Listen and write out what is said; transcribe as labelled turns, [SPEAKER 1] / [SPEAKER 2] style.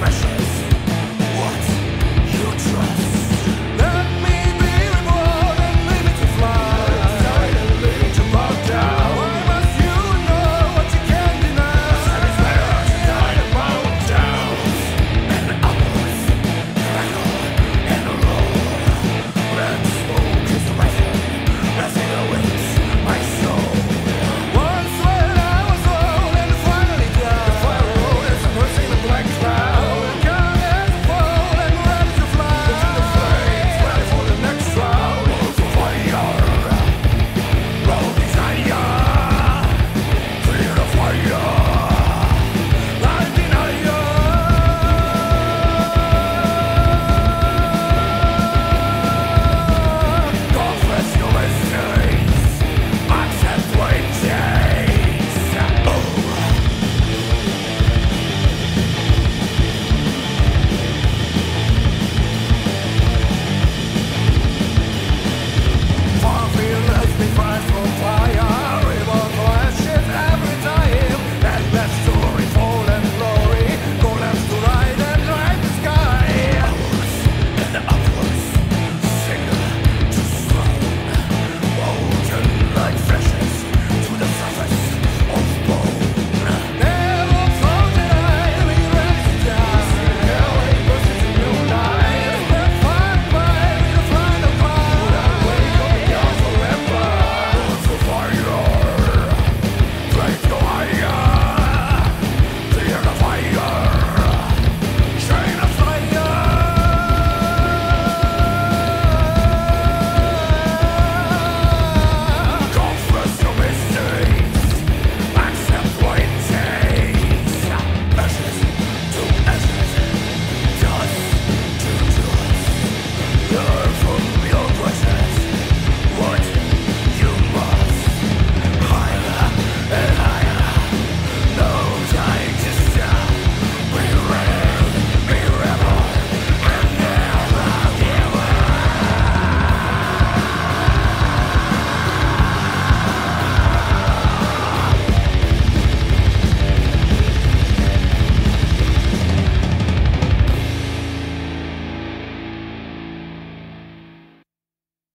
[SPEAKER 1] refreshing.